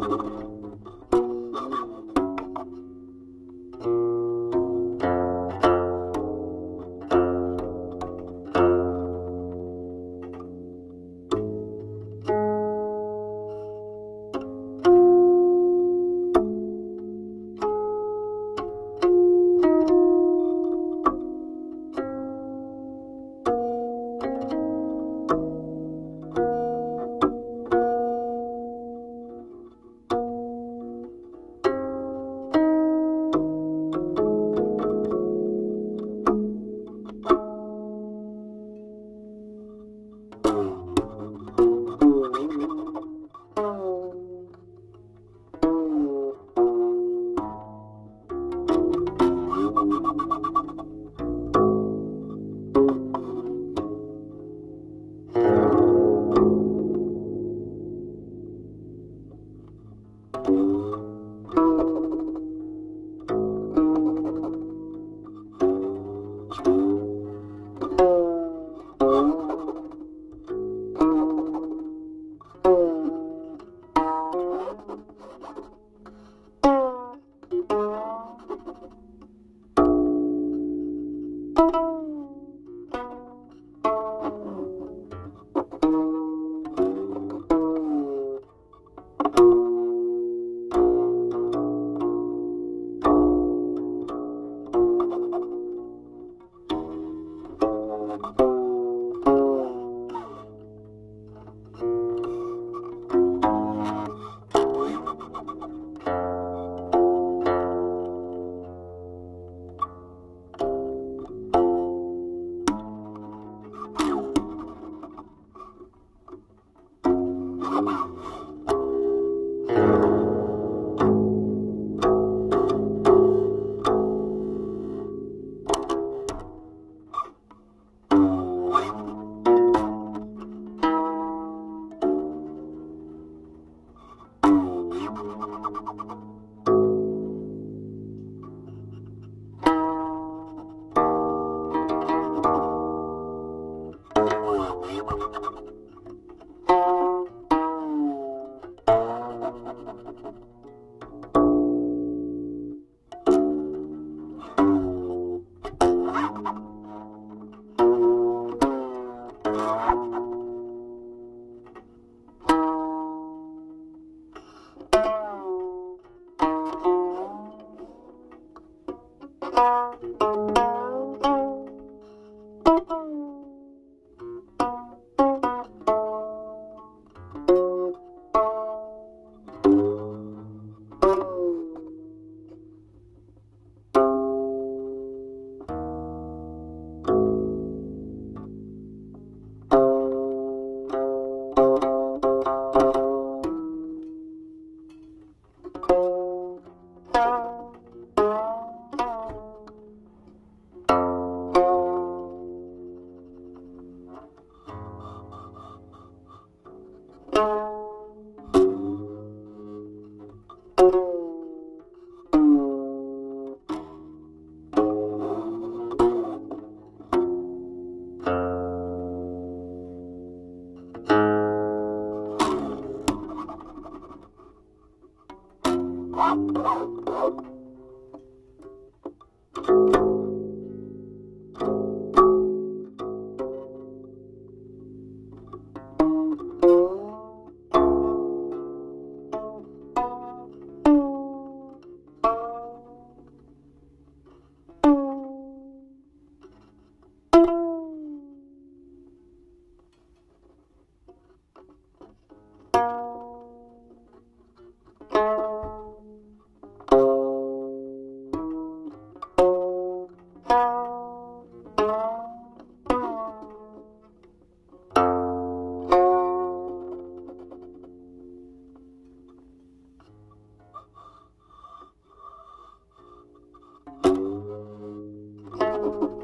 Thank you. Wow. you thank you